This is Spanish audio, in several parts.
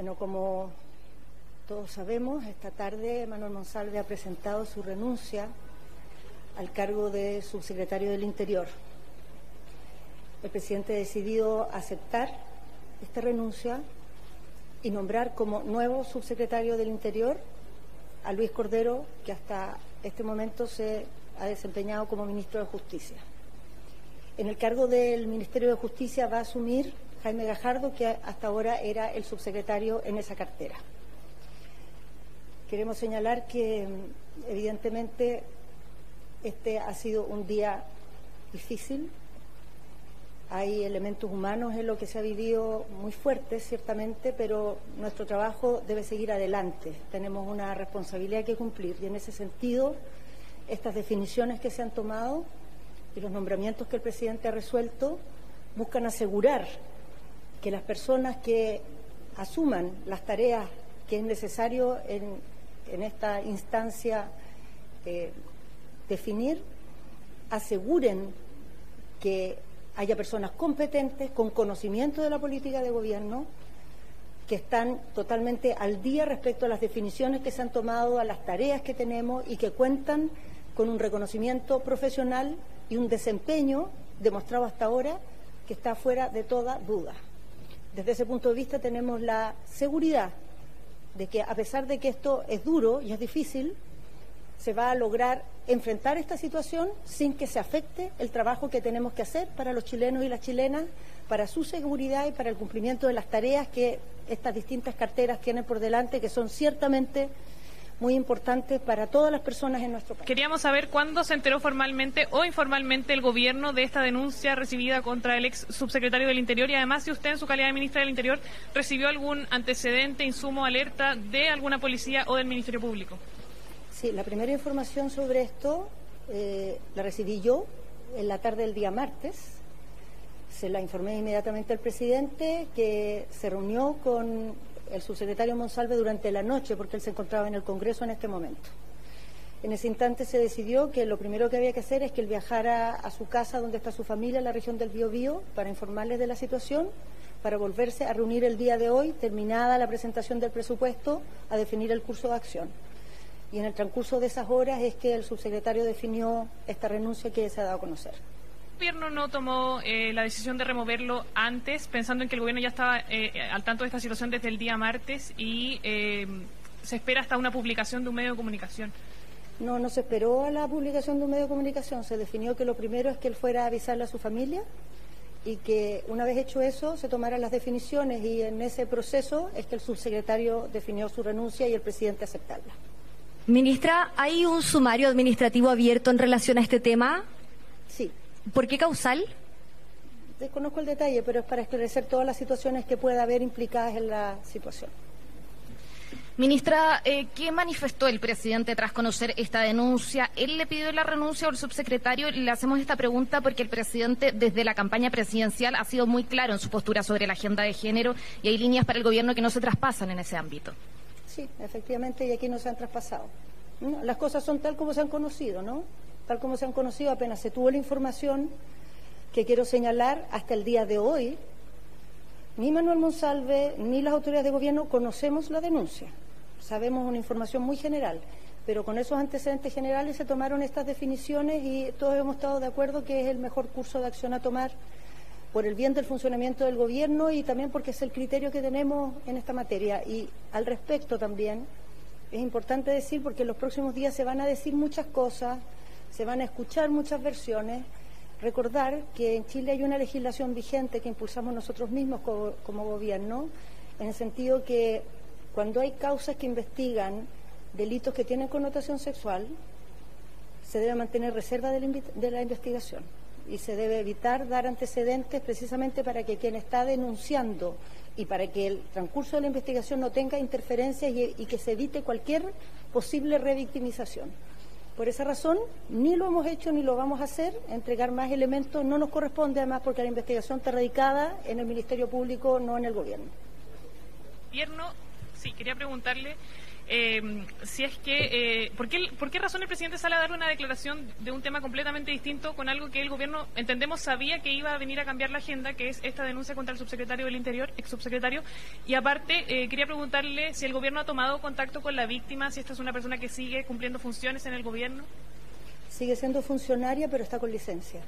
Bueno, como todos sabemos, esta tarde Manuel Monsalve ha presentado su renuncia al cargo de subsecretario del Interior. El presidente ha decidido aceptar esta renuncia y nombrar como nuevo subsecretario del Interior a Luis Cordero, que hasta este momento se ha desempeñado como ministro de Justicia. En el cargo del Ministerio de Justicia va a asumir Jaime Gajardo, que hasta ahora era el subsecretario en esa cartera. Queremos señalar que, evidentemente, este ha sido un día difícil. Hay elementos humanos en lo que se ha vivido muy fuertes, ciertamente, pero nuestro trabajo debe seguir adelante. Tenemos una responsabilidad que cumplir y, en ese sentido, estas definiciones que se han tomado y los nombramientos que el presidente ha resuelto buscan asegurar que las personas que asuman las tareas que es necesario en, esta instancia eh, definir, aseguren que haya personas competentes, con conocimiento de la política de gobierno, que están totalmente al día respecto a las definiciones que se han tomado, a las tareas que tenemos y que cuentan con un reconocimiento profesional y un desempeño demostrado hasta ahora que está fuera de toda duda. Desde ese punto de vista tenemos la seguridad de que a pesar de que esto es duro y es difícil, se va a lograr enfrentar esta situación sin que se afecte el trabajo que tenemos que hacer para los chilenos y las chilenas, para su seguridad y para el cumplimiento de las tareas que estas distintas carteras tienen por delante, que son ciertamente muy importante para todas las personas en nuestro país. Queríamos saber cuándo se enteró formalmente o informalmente el gobierno de esta denuncia recibida contra el ex subsecretario del Interior y además si usted en su calidad de ministra del Interior recibió algún antecedente, insumo, alerta de alguna policía o del Ministerio Público. Sí, la primera información sobre esto eh, la recibí yo en la tarde del día martes. Se la informé inmediatamente al presidente que se reunió con el subsecretario Monsalve durante la noche, porque él se encontraba en el Congreso en este momento. En ese instante se decidió que lo primero que había que hacer es que él viajara a su casa donde está su familia, en la región del Biobío, para informarles de la situación, para volverse a reunir el día de hoy, terminada la presentación del presupuesto, a definir el curso de acción. Y en el transcurso de esas horas es que el subsecretario definió esta renuncia que se ha dado a conocer gobierno no tomó eh, la decisión de removerlo antes, pensando en que el gobierno ya estaba eh, al tanto de esta situación desde el día martes y eh, se espera hasta una publicación de un medio de comunicación? No, no se esperó a la publicación de un medio de comunicación. Se definió que lo primero es que él fuera a avisarle a su familia y que una vez hecho eso se tomaran las definiciones y en ese proceso es que el subsecretario definió su renuncia y el presidente aceptarla. Ministra, ¿hay un sumario administrativo abierto en relación a este tema? Sí. ¿Por qué causal? Desconozco el detalle, pero es para esclarecer todas las situaciones que pueda haber implicadas en la situación. Ministra, eh, ¿qué manifestó el presidente tras conocer esta denuncia? Él le pidió la renuncia al subsecretario. Le hacemos esta pregunta porque el presidente, desde la campaña presidencial, ha sido muy claro en su postura sobre la agenda de género y hay líneas para el gobierno que no se traspasan en ese ámbito. Sí, efectivamente, y aquí no se han traspasado. Las cosas son tal como se han conocido, ¿no? Tal como se han conocido, apenas se tuvo la información que quiero señalar hasta el día de hoy, ni Manuel Monsalve ni las autoridades de gobierno conocemos la denuncia. Sabemos una información muy general, pero con esos antecedentes generales se tomaron estas definiciones y todos hemos estado de acuerdo que es el mejor curso de acción a tomar por el bien del funcionamiento del gobierno y también porque es el criterio que tenemos en esta materia. Y al respecto también es importante decir, porque en los próximos días se van a decir muchas cosas, se van a escuchar muchas versiones. Recordar que en Chile hay una legislación vigente que impulsamos nosotros mismos como, gobierno, en el sentido que cuando hay causas que investigan delitos que tienen connotación sexual, se debe mantener reserva de la, investigación y se debe evitar dar antecedentes precisamente para que quien está denunciando y para que el transcurso de la investigación no tenga interferencias y que se evite cualquier posible revictimización. Por esa razón, ni lo hemos hecho ni lo vamos a hacer. Entregar más elementos no nos corresponde, además, porque la investigación está radicada en el Ministerio Público, no en el Gobierno. Gobierno, sí, quería preguntarle eh, si es que, eh, ¿por, qué, ¿por qué razón el presidente sale a dar una declaración de un tema completamente distinto con algo que el gobierno, entendemos, sabía que iba a venir a cambiar la agenda, que es esta denuncia contra el subsecretario del Interior, ex subsecretario? Y aparte, eh, quería preguntarle si el gobierno ha tomado contacto con la víctima, si esta es una persona que sigue cumpliendo funciones en el gobierno. Sigue siendo funcionaria, pero está con licencia.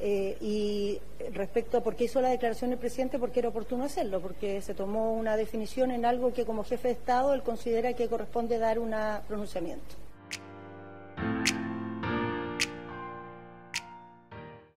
Eh, y respecto a por qué hizo la declaración el presidente, porque era oportuno hacerlo, porque se tomó una definición en algo que como jefe de Estado él considera que corresponde dar un pronunciamiento.